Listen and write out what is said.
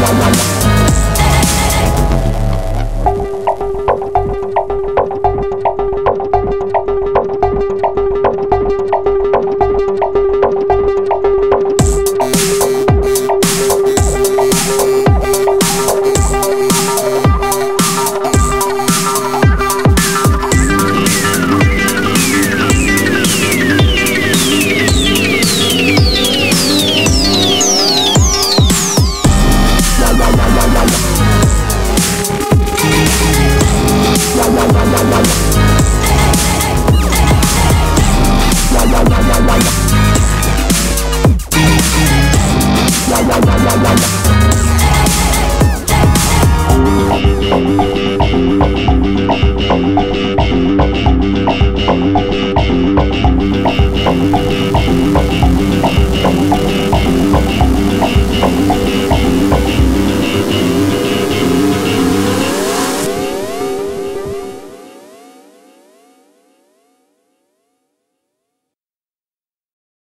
Wow, wow, wow.